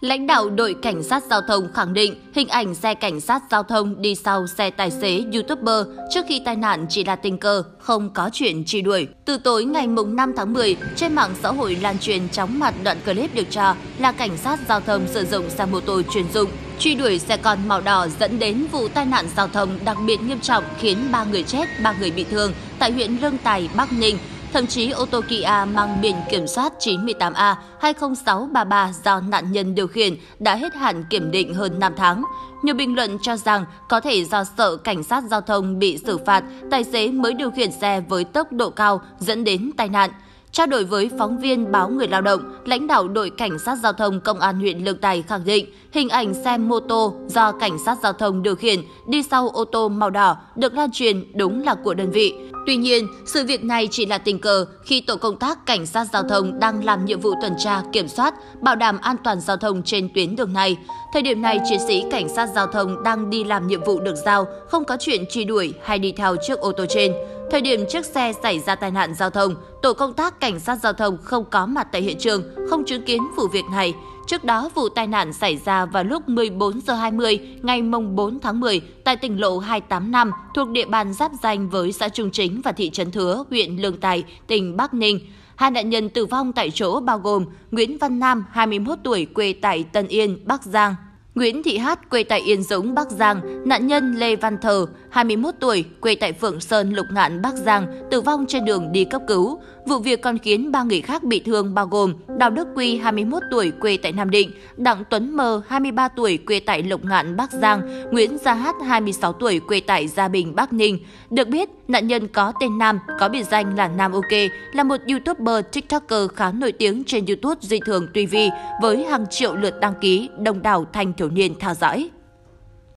Lãnh đạo đội cảnh sát giao thông khẳng định hình ảnh xe cảnh sát giao thông đi sau xe tài xế YouTuber trước khi tai nạn chỉ là tình cờ, không có chuyện truy đuổi. Từ tối ngày 5 tháng 10, trên mạng xã hội lan truyền chóng mặt đoạn clip điều tra là cảnh sát giao thông sử dụng xe mô tô chuyên dụng truy đuổi xe con màu đỏ dẫn đến vụ tai nạn giao thông đặc biệt nghiêm trọng khiến 3 người chết, 3 người bị thương tại huyện Lương Tài, Bắc Ninh. Thậm chí ô tô Kia mang biển kiểm soát 98A 20633 do nạn nhân điều khiển đã hết hạn kiểm định hơn 5 tháng. Nhiều bình luận cho rằng có thể do sợ cảnh sát giao thông bị xử phạt, tài xế mới điều khiển xe với tốc độ cao dẫn đến tai nạn. Trao đổi với phóng viên báo Người Lao động, lãnh đạo đội cảnh sát giao thông công an huyện Lương Tài khẳng định hình ảnh xe mô tô do cảnh sát giao thông điều khiển đi sau ô tô màu đỏ được lan truyền đúng là của đơn vị. Tuy nhiên, sự việc này chỉ là tình cờ khi tổ công tác cảnh sát giao thông đang làm nhiệm vụ tuần tra, kiểm soát, bảo đảm an toàn giao thông trên tuyến đường này. Thời điểm này, chiến sĩ cảnh sát giao thông đang đi làm nhiệm vụ được giao, không có chuyện truy đuổi hay đi theo chiếc ô tô trên. Thời điểm chiếc xe xảy ra tai nạn giao thông, tổ công tác cảnh sát giao thông không có mặt tại hiện trường, không chứng kiến vụ việc này. Trước đó, vụ tai nạn xảy ra vào lúc 14 giờ 20 ngày mùng 4 tháng 10 tại tỉnh lộ 285 thuộc địa bàn giáp danh với xã Trung Chính và thị trấn Thứa, huyện Lương Tài, tỉnh Bắc Ninh. Hai nạn nhân tử vong tại chỗ bao gồm Nguyễn Văn Nam, 21 tuổi, quê tại Tân Yên, Bắc Giang, Nguyễn Thị Hát quê tại Yên Dũng, Bắc Giang, nạn nhân Lê Văn Thờ, 21 tuổi, quê tại Phượng Sơn, Lục Ngạn, Bắc Giang, tử vong trên đường đi cấp cứu. Vụ việc còn khiến ba người khác bị thương bao gồm Đào Đức Quy, 21 tuổi, quê tại Nam Định, Đặng Tuấn Mơ, 23 tuổi, quê tại Lục Ngạn, Bắc Giang, Nguyễn Gia Hát, 26 tuổi, quê tại Gia Bình, Bắc Ninh. Được biết, nạn nhân có tên Nam, có biệt danh là Nam Ok, là một YouTuber, TikToker khá nổi tiếng trên YouTube Duy Thường TV với hàng triệu lượt đăng ký, đông đảo thanh thiếu niên theo dõi.